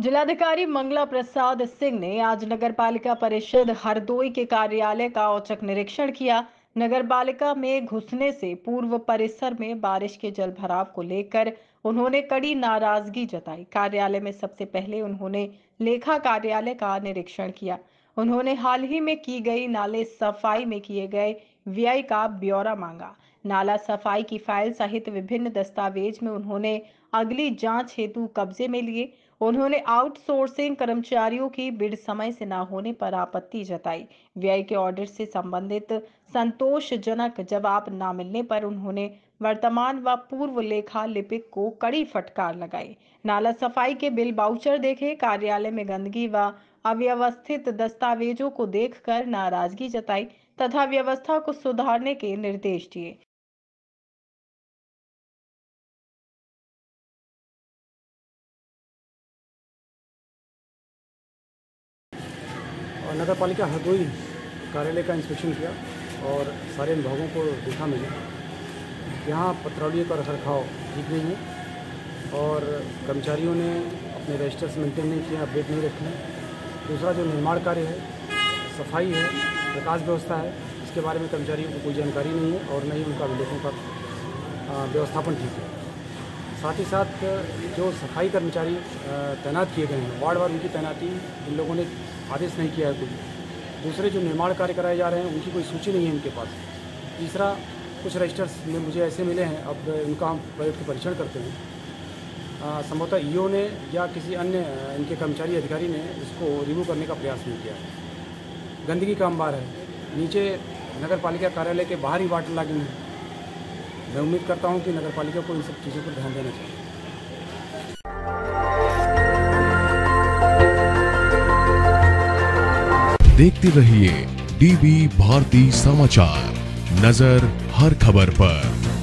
जिलाधिकारी मंगला प्रसाद सिंह ने आज नगर पालिका परिषद हरदोई के कार्यालय का औचक निरीक्षण किया। नगर पालिका में घुसने से पूर्व परिसर में बारिश के जल भराव को लेकर उन्होंने कड़ी नाराज़गी जताई। कार्यालय में सबसे पहले उन्होंने लेखा कार्यालय का निरीक्षण किया। उन्होंने हाल ही में की गई नाले सफ़ाई में किए गए व्यय का ब्यौरा मांगा। नाला सफ़ाई की फ़ाइल सहित विभिन्न दस्तावेज़ में उन्होंने अगली जाँच हेतु कब्जे में लिए। उन्होंने आउटसोर्सिंग कर्मचारियों की बिड समय से न होने पर आपत्ति जताई। व्यय के ऑर्डर से संबंधित संतोषजनक जवाब न मिलने पर उन्होंने वर्तमान व पूर्व लेखा लिपिक को कड़ी फटकार लगाई। नाला सफ़ाई के बिल बाउचर देखे, कार्यालय में गंदगी व अव्यवस्थित दस्तावेजों को देखकर नाराज़गी जताई तथा व्यवस्था को सुधारने के निर्देश दिए। नगर पालिका हरदोई कार्यालय का इंस्पेक्शन किया और सारे विभागों को देखा मैंने। यहाँ पत्रावलियों का रखरखाव ठीक नहीं है और कर्मचारियों ने अपने रजिस्टर्स मेंटेन नहीं किए अपडेट नहीं रखे। हैं दूसरा जो निर्माण कार्य है, सफ़ाई है, प्रकाश व्यवस्था है, इसके बारे में कर्मचारियों को कोई जानकारी नहीं है और न ही उनका अभिलेखों का व्यवस्थापन ठीक है। साथ ही साथ, जो सफ़ाई कर्मचारी तैनात किए गए हैं वार्ड वार उनकी तैनाती, इन लोगों ने आदेश नहीं किया है कोई। दूसरे जो निर्माण कार्य कराए जा रहे हैं, उनकी कोई सूची नहीं है इनके पास। तीसरा, कुछ रजिस्टर्स में मुझे ऐसे मिले हैं, अब उनका हम के परीक्षण करते हैं। संभवतः ईओ ने या किसी अन्य इनके कर्मचारी अधिकारी ने इसको रिमूव करने का प्रयास नहीं किया गंदगी का अंबार है। नीचे नगर पालिका कार्यालय के बाहर ही वाटर लॉगिंग है। मैं उम्मीद करता हूँ कि नगर को इन सब चीज़ों पर ध्यान देना चाहिए। देखते रहिए डीवी भारती समाचार। नज़र हर खबर पर।